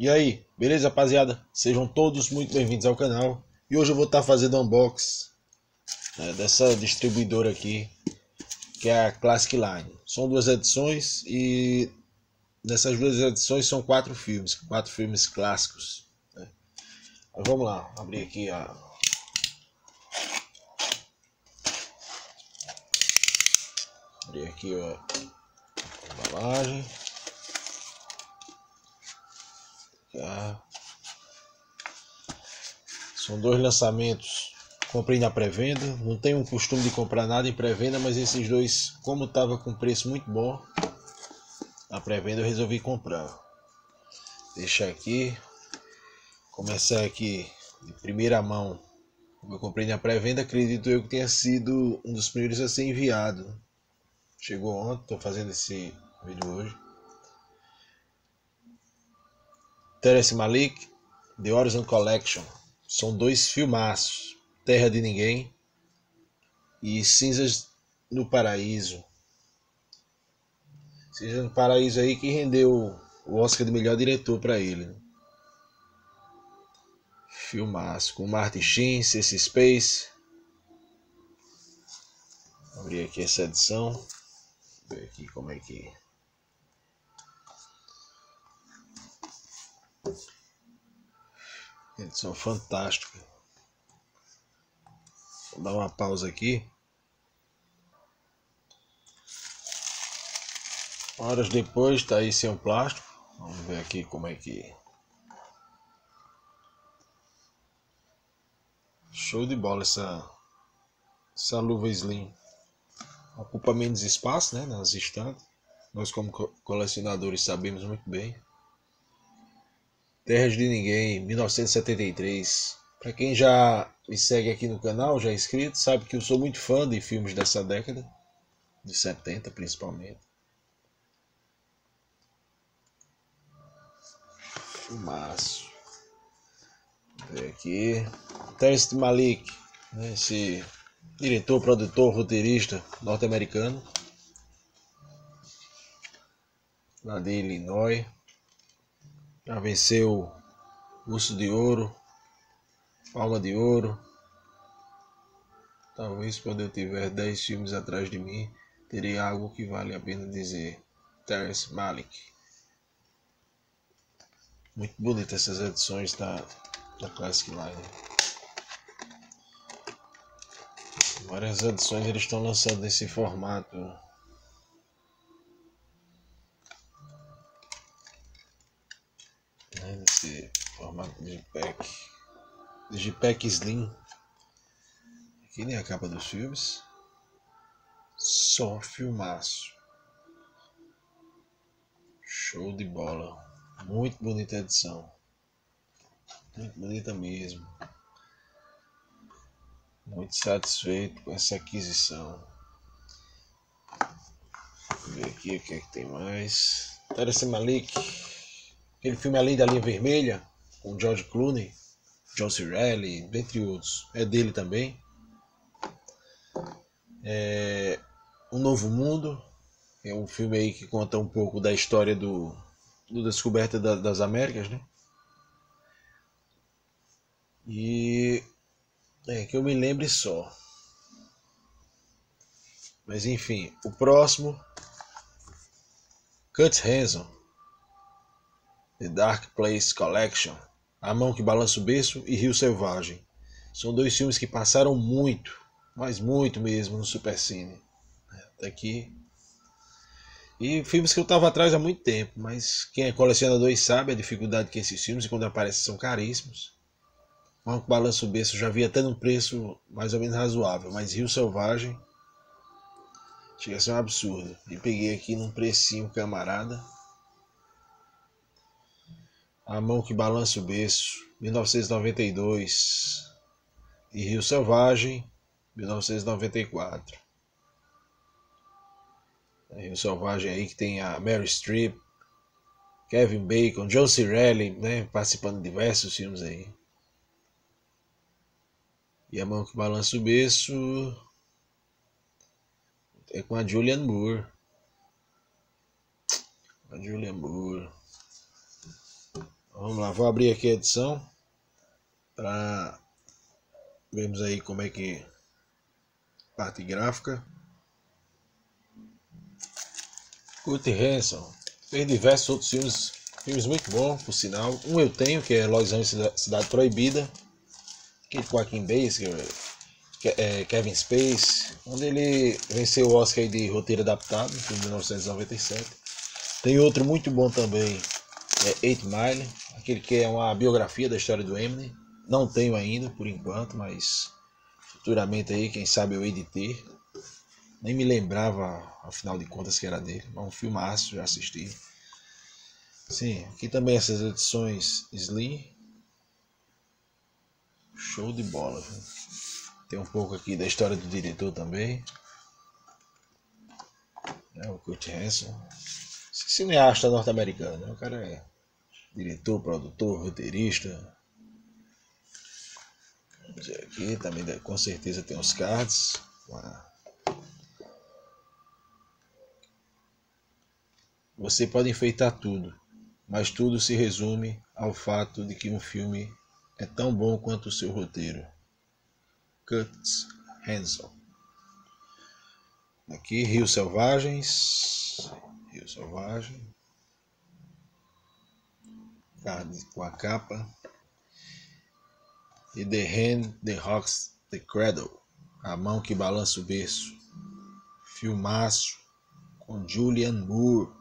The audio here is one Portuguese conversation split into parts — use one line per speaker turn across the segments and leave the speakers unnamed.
E aí, beleza rapaziada? Sejam todos muito bem-vindos ao canal. E hoje eu vou estar fazendo um unboxing né, dessa distribuidora aqui, que é a Classic Line. São duas edições e nessas duas edições são quatro filmes, quatro filmes clássicos. Né? Mas vamos lá, abrir aqui a abrir aqui a embalagem. São dois lançamentos. Comprei na pré-venda. Não tenho o costume de comprar nada em pré-venda, mas esses dois, como estava com preço muito bom, na pré-venda eu resolvi comprar. Deixar aqui. Começar aqui de primeira mão. Eu comprei na pré-venda, acredito eu que tenha sido um dos primeiros a ser enviado. Chegou ontem, estou fazendo esse vídeo hoje. Terence Malik, The Horizon Collection. São dois filmaços. Terra de Ninguém e Cinzas no Paraíso. Cinzas no Paraíso aí que rendeu o Oscar de melhor diretor para ele. Né? Filmaço com Martin Sheen, Ceci Space. Vou abrir aqui essa edição. Ver aqui como é que Edição fantástica. Vou dar uma pausa aqui. Horas depois tá aí sem o plástico. Vamos ver aqui como é que. Show de bola essa, essa luva slim. Ocupa menos espaço né, nas estantes. Nós como colecionadores sabemos muito bem. Terras de Ninguém, 1973. Para quem já me segue aqui no canal, já é inscrito, sabe que eu sou muito fã de filmes dessa década, de 70 principalmente. Filmaço. Ver aqui. Terence Malik, né, esse diretor, produtor, roteirista norte-americano. Lá de Illinois. Já venceu Urso de Ouro, Palma de Ouro. Talvez quando eu tiver 10 filmes atrás de mim, terei algo que vale a pena dizer. Terence Malik. Muito bonita essas edições da, da Classic Line. Várias edições eles estão lançando nesse formato Nesse formato pack. Digipack Slim. Aqui nem a capa dos filmes. Só filmaço. Show de bola. Muito bonita edição. Muito bonita mesmo. Muito satisfeito com essa aquisição. Vou ver aqui o que é que tem mais. Terence Malik. Aquele filme Além da Linha Vermelha, com George Clooney, John Cirelli, entre outros. É dele também. É um Novo Mundo, é um filme aí que conta um pouco da história do, do descoberta da, das Américas, né? E é que eu me lembre só. Mas enfim, o próximo Cut Hanson The Dark Place Collection, A Mão que Balança o Berço e Rio Selvagem. São dois filmes que passaram muito, mas muito mesmo no Supercine. Até aqui. E filmes que eu estava atrás há muito tempo, mas quem é colecionador sabe a dificuldade que esses filmes, quando aparecem, são caríssimos. Mão que Balança o Berço já havia até num preço mais ou menos razoável, mas Rio Selvagem chega a ser um absurdo. E peguei aqui num precinho camarada. A Mão que Balança o Berço, 1992. E Rio Selvagem, 1994. É Rio Selvagem aí que tem a Mary Streep, Kevin Bacon, John Cirelli, né, participando de diversos filmes aí. E a mão que balança o berço é com a Julianne Moore. A Julianne Moore. Vamos lá, vou abrir aqui a edição para vermos aí como é que parte gráfica. Kurt Hanson fez diversos outros filmes, filmes muito bons, por sinal. Um eu tenho, que é Los Angeles Cidade Proibida, que é Joaquim Baker, é, Kevin Space, onde ele venceu o Oscar de roteiro adaptado, em 1997. Tem outro muito bom também, é Eight Mile, aquele que é uma biografia da história do Eminem. Não tenho ainda, por enquanto, mas futuramente aí, quem sabe eu hei de ter. Nem me lembrava, afinal de contas, que era dele. Mas um filmaço, já assisti. Sim, aqui também essas edições Slim. Show de bola. Viu? Tem um pouco aqui da história do diretor também. É, o Kurt Hanson. Cineasta norte-americano. Né? O cara é diretor, produtor, roteirista. Aqui também com certeza tem os cards. Você pode enfeitar tudo, mas tudo se resume ao fato de que um filme é tão bom quanto o seu roteiro. Kurt Hansel. Aqui, Rios Selvagens. Rio Selvagem. Card com a capa. E The Hand That Rocks the Cradle. A mão que balança o berço. Filmaço com Julian Moore.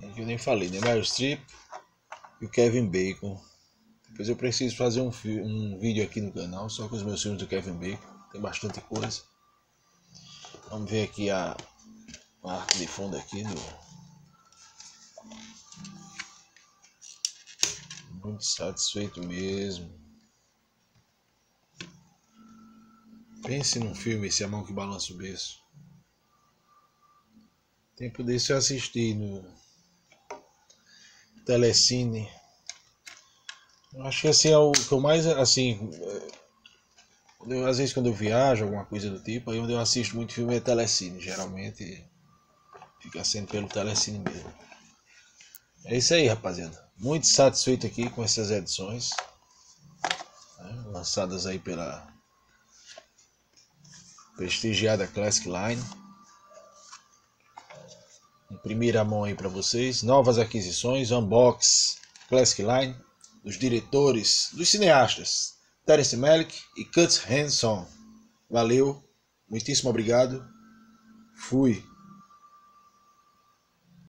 É que eu nem falei, né? Meryl Streep e o Kevin Bacon Depois eu preciso fazer um, um vídeo aqui no canal só com os meus filmes do Kevin Bacon. Tem bastante coisa. Vamos ver aqui a, a arte de fundo aqui do. Muito satisfeito mesmo. Pense num filme, esse é a mão que balança o berço. Tempo desse eu assisti no Telecine Acho que assim é o que eu mais assim. Eu, às vezes quando eu viajo, alguma coisa do tipo, aí onde eu assisto muito filme é telecine, geralmente fica sendo pelo telecine mesmo. É isso aí, rapaziada. Muito satisfeito aqui com essas edições. Né, lançadas aí pela prestigiada Classic Line. Em primeira mão aí para vocês. Novas aquisições, unbox Classic Line dos diretores, dos cineastas Terence Malick e Kurt Hanson. Valeu, muitíssimo obrigado. Fui.